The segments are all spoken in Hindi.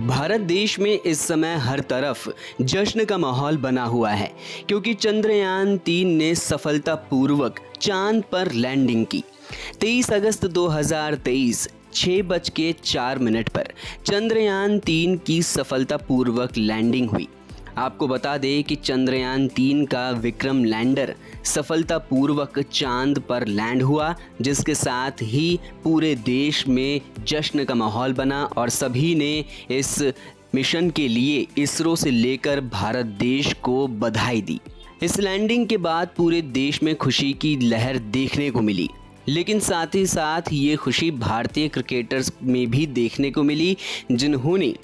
भारत देश में इस समय हर तरफ़ जश्न का माहौल बना हुआ है, क्योंकि चंद्रयान तीन ने सफलतापूर्वक चाँद पर लैंडिंग की। 23 अगस्त 2023 छः बज के चार मिनट पर चंद्रयान तीन की सफलतापूर्वक लैंडिंग हुई। आपको बता दें कि चंद्रयान तीन का विक्रम लैंडर सफलतापूर्वक चाँद पर लैंड हुआ, जिसके साथ ही पूरे देश में जश्न का माहौल बना और सभी ने इस मिशन के लिए इसरो से लेकर भारत देश को बधाई दी। इस लैंडिंग के बाद पूरे देश में खुशी की लहर देखने को मिली। लेकिन साथ ही साथ ये खुशी भारतीय क्रिकेटर्स में भी देखने को मिली, जिन्होंने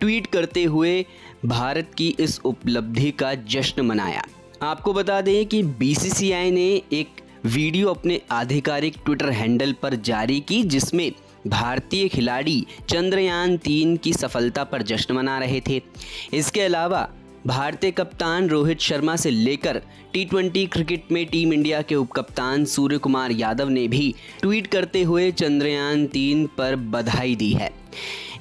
ट्वीट करते हुए भारत की इस उपलब्धि का जश्न मनाया। आपको बता दें कि बीसीसीआई ने एक वीडियो अपने आधिकारिक ट्विटर हैंडल पर जारी की, जिसमें भारतीय खिलाड़ी चंद्रयान तीन की सफलता पर जश्न मना रहे थे। इसके अलावा भारतीय कप्तान रोहित शर्मा से लेकर टी क्रिकेट में टीम इंडिया के उपकप्तान सूर्य कुमार यादव ने भी ट्वीट करते हुए चंद्रयान तीन पर बधाई दी है।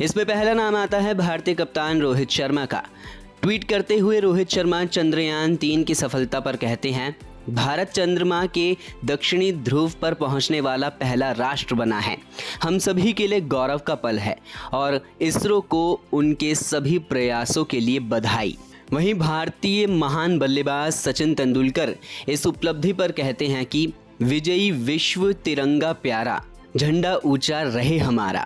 इसमें पहला नाम आता है भारतीय कप्तान रोहित शर्मा का। ट्वीट करते हुए रोहित शर्मा चंद्रयान तीन की सफलता पर कहते हैं, भारत चंद्रमा के दक्षिणी ध्रुव पर पहुँचने वाला पहला राष्ट्र बना है। हम सभी के लिए गौरव का पल है और इसरो को उनके सभी प्रयासों के लिए बधाई। वहीं भारतीय महान बल्लेबाज सचिन तेंदुलकर इस उपलब्धि पर कहते हैं कि विजयी विश्व तिरंगा प्यारा, झंडा ऊँचा रहे हमारा।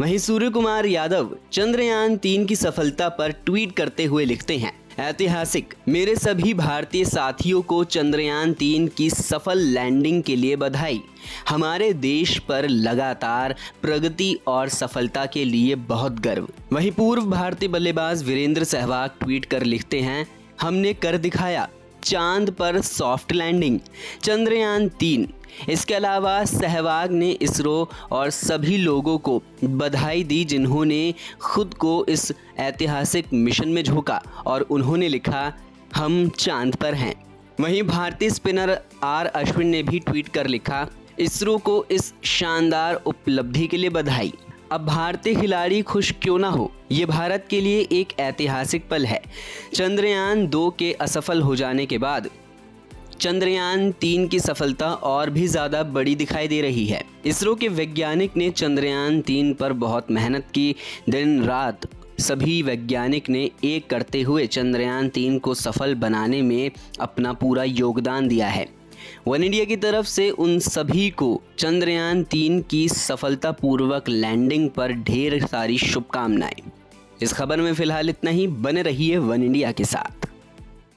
वहीं सूर्य कुमार यादव चंद्रयान तीन की सफलता पर ट्वीट करते हुए लिखते हैं ऐतिहासिक। मेरे सभी भारतीय साथियों को चंद्रयान तीन की सफल लैंडिंग के लिए बधाई। हमारे देश पर लगातार प्रगति और सफलता के लिए बहुत गर्व। वहीं पूर्व भारतीय बल्लेबाज वीरेंद्र सहवाग ट्वीट कर लिखते हैं, हमने कर दिखाया चाँद पर सॉफ्ट लैंडिंग चंद्रयान तीन। इसके अलावा सहवाग ने इसरो और सभी लोगों को बधाई दी जिन्होंने खुद को इस ऐतिहासिक मिशन में झोंका और उन्होंने लिखा, हम चाँद पर हैं। वहीं भारतीय स्पिनर आर अश्विन ने भी ट्वीट कर लिखा, इसरो को इस शानदार उपलब्धि के लिए बधाई। अब भारतीय खिलाड़ी खुश क्यों ना हो? ये भारत के लिए एक ऐतिहासिक पल है। चंद्रयान दो के असफल हो जाने के बाद चंद्रयान तीन की सफलता और भी ज़्यादा बड़ी दिखाई दे रही है। इसरो के वैज्ञानिक ने चंद्रयान तीन पर बहुत मेहनत की। दिन रात सभी वैज्ञानिक ने एक करते हुए चंद्रयान तीन को सफल बनाने में अपना पूरा योगदान दिया है। वन इंडिया की तरफ़ से उन सभी को चंद्रयान तीन की सफलतापूर्वक लैंडिंग पर ढेर सारी शुभकामनाएँ। इस खबर में फ़िलहाल इतना ही। बने रहिए वन इंडिया के साथ।